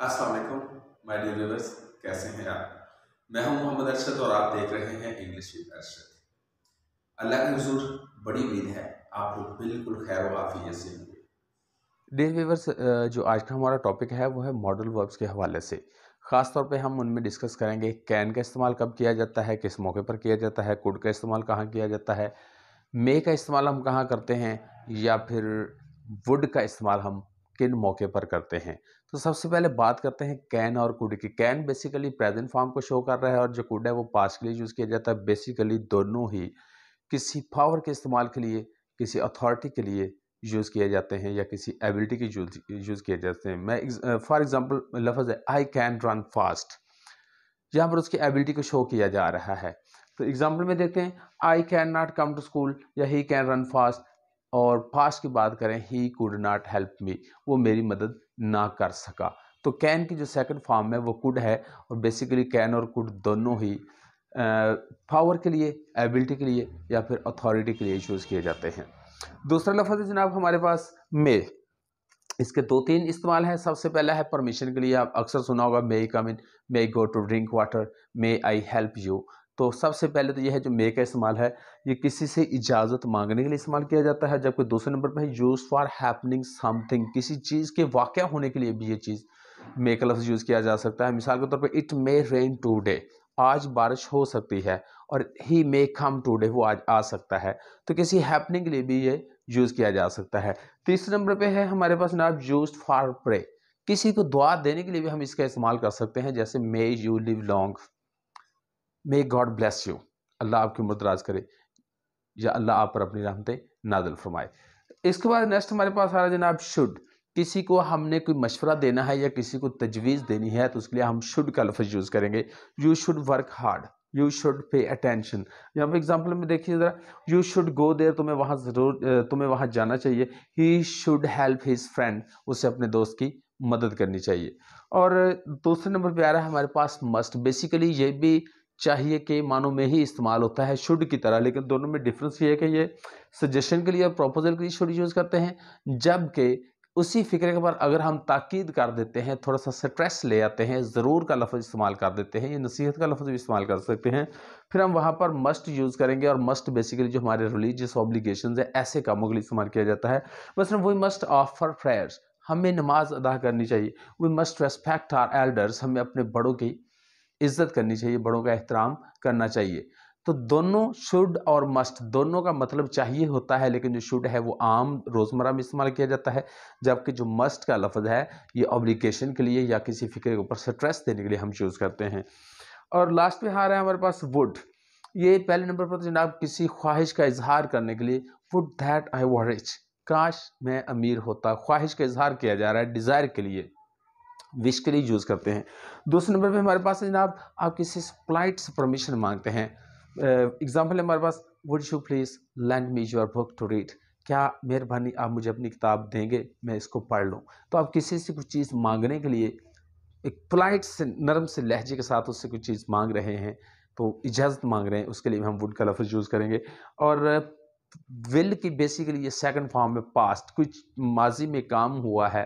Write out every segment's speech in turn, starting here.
अस्सलाम वालेकुम my dear viewers कैसे हैं आप? मैं हूँ मोहम्मद अरशद और आप देख रहे हैं इंग्लिश विद अरशद। अल्लाह के हुजूर, बड़ी उम्मीद है आप लोग बिल्कुल खैर वाफियत से होंगे। डियर व्यूअर्स जो आज का हमारा टॉपिक है, वो है मॉडल वर्ब्स के हवाले से। ख़ास तौर पे हम उनमें डिस्कस करेंगे कैन का इस्तेमाल कब किया जाता है, किस मौके पर किया जाता है कुड का इस्तेमाल कहाँ किया जाता है मे का इस्तेमाल हम कहाँ करते हैं, या फिर वुड का इस्तेमाल हम किन मौके पर करते हैं। तो सबसे पहले बात करते हैं कैन और कुड की। कैन बेसिकली प्रेजेंट फॉर्म को शो कर रहा है और जो कुड है वो पास के लिए यूज़ किया जाता है। बेसिकली दोनों ही किसी पावर के इस्तेमाल के लिए, किसी अथॉरिटी के लिए यूज़ किए जाते हैं या किसी एबिलिटी के यूज़ किए जाते हैं। मैं फॉर एग्जांपल लफज है आई कैन रन फास्ट यहाँ पर उसकी एबिलिटी को शो किया जा रहा है। तो एग्ज़ाम्पल में देखते हैं I can not come to school या ही कैन रन फास्ट और फास्ट की बात करें he could naught help me वो मेरी मदद ना कर सका। तो कैन की जो सेकंड फॉर्म है, वो कुड है और बेसिकली कैन और कुड दोनों ही पावर के लिए एबिलिटी के लिए या फिर अथॉरिटी के लिए यूज़ किए जाते हैं। दूसरा लफ्ज़ है जनाब हमारे पास मे इसके दो तीन इस्तेमाल हैं। सबसे पहला है परमिशन के लिए, आप अक्सर सुना होगा may come in may go to drink water may I help you तो सबसे पहले तो यह है जो मे का इस्तेमाल है, ये किसी से इजाज़त मांगने के लिए इस्तेमाल किया जाता है। जबकि दूसरे नंबर पर है, यूज़ फॉर हैपनिंग समथिंग किसी चीज़ के वाक़ होने के लिए भी ये चीज़ मे का लफ्ज़ यूज़ किया जा सकता है। मिसाल के तौर पर इट मे रेन टूडे आज बारिश हो सकती है और ही मे कम टूडे वो आज आ सकता है। तो किसी हैपनिंग के लिए भी ये यूज़ किया जा सकता है। तीसरे नंबर पे है हमारे पास जनाब यूज़ फॉर प्रे किसी को दुआ देने के लिए भी हम इसका इस्तेमाल कर सकते हैं। जैसे, may you live long may God bless you Allah आपकी मुद्राज करे। या अल्लाह आप पर अपनी रहमतें नाजल फरमाए। इसके बाद नेक्स्ट हमारे पास आ रहा है जनाब शुड किसी को हमने कोई मशवरा देना है या किसी को तजवीज़ देनी है तो उसके लिए हम शुड का लफ्ज़ यूज़ करेंगे। You should work hard you should pay attention यहाँ पर एग्ज़ाम्पल में देखिए ज़रा। यू शुड गो देर तुम्हें वहाँ ज़रूर तुम्हें वहाँ जाना चाहिए। He should help his friend उसे अपने दोस्त की मदद करनी चाहिए। और दूसरे नंबर पे आ रहा है हमारे पास मस्ट बेसिकली ये भी चाहिए के मानों में ही इस्तेमाल होता है शुड की तरह, लेकिन दोनों में डिफरेंस ये है कि ये सजेशन के लिए और प्रपोजल के लिए शुड यूज़ करते हैं, जबकि उसी फ़िक्र के पर अगर हम ताकीद कर देते हैं, थोड़ा सा स्ट्रेस ले आते हैं, ज़रूर का लफ्ज़ इस्तेमाल कर देते हैं, या नसीहत का लफ्ज़ भी इस्तेमाल कर सकते हैं, फिर हम वहाँ पर मस्ट यूज़ करेंगे और मस्ट बेसिकली जो हमारे रिलीजियस ऑब्लिगेशन है, ऐसे कामों के लिए इस्तेमाल किया जाता है। बस वी मस्ट ऑफ़र प्रेयर्स हमें नमाज़ अदा करनी चाहिए। We must respect our elders हमें अपने बड़ों की इज़्ज़त करनी चाहिए, बड़ों का एहतराम करना चाहिए। तो दोनों शुड और मस्ट, दोनों का मतलब चाहिए होता है, लेकिन जो शुड है वो आम रोज़मर्रा में इस्तेमाल किया जाता है, जबकि जो मस्ट का लफ्ज़ है, ये ऑब्लिकेशन के लिए या किसी फ़िक्र के ऊपर स्ट्रेस देने के लिए हम चूज़ करते हैं। और लास्ट में आ रहा है हमारे पास वुड ये पहले नंबर पर तो जनाब, किसी ख्वाहिश का इजहार करने के लिए। वुड दैट आई वो रिच काश मैं अमीर होता। ख्वाहिश का इजहार किया जा रहा है डिज़ायर के लिए। विश के लिए यूज़ करते हैं। दूसरे नंबर पे हमारे पास जनाब, आप किसी फ़्लाइट से परमिशन मांगते हैं। एग्ज़ाम्पल है हमारे पास would you please lend me your book to read क्या मेहरबानी आप मुझे अपनी किताब देंगे? मैं इसको पढ़ लूँ। तो आप किसी से कुछ चीज़ मांगने के लिए एक फ़्लाइट से, नरम से लहजे के साथ उससे कुछ चीज़ मांग रहे हैं तो इजाज़त मांग रहे हैं, उसके लिए हम वुड का लफ्ज़ यूज़ करेंगे। और विल की बेसिकली ये सेकंड फॉर्म में पास्ट कुछ माजी में काम हुआ है।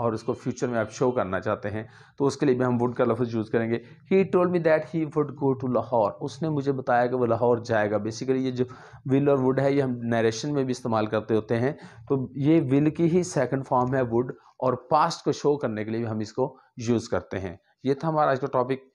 और उसको फ्यूचर में आप शो करना चाहते हैं तो उसके लिए भी हम वुड का लफ्ज़ यूज़ करेंगे। He told me that he would go to Lahore उसने मुझे बताया कि वो लाहौर जाएगा। बेसिकली ये जो विल और वुड है, ये हम नरेशन में भी इस्तेमाल करते होते हैं। तो ये विल की ही सेकंड फॉर्म है वुड और पास्ट को शो करने के लिए भी हम इसको यूज़ करते हैं। ये था हमारा आज का टॉपिक